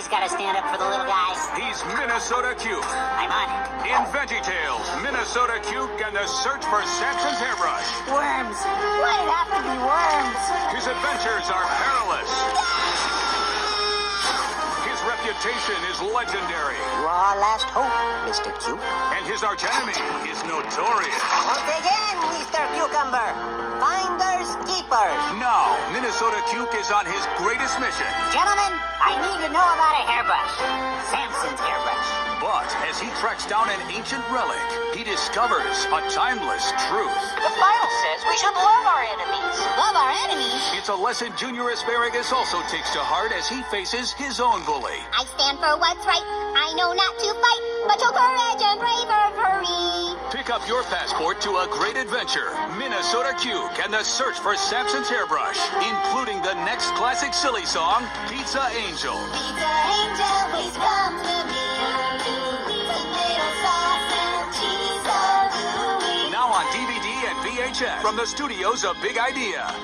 always got to stand up for the little guys. He's Minnesota Cuke. I'm on it. In VeggieTales, Minnesota Cuke and the search for Samson's hairbrush. Worms. Why'd it have to be worms? His adventures are perilous. His reputation is legendary. You are our last hope, Mr. Cuke. And his archenemy is notorious. Once again, Mr. Cucumber. Finders keepers. Now, Minnesota Cuke is on his greatest mission. Gentlemen, I need to know about a hairbrush. Samson's hairbrush. But as he tracks down an ancient relic, he discovers a timeless truth. The Bible says we should love our enemies. Love our enemies. It's a lesson Junior Asparagus also takes to heart as he faces his own bully. I stand for what's right. I know not to fight, Pick up your passport to a great adventure, Minnesota Cuke and the search for Samson's hairbrush, including the next classic silly song, Pizza Angel. Pizza angel, please come to me. Tomato sauce and cheese, so gooey. Now on DVD and VHS from the studios of Big Idea.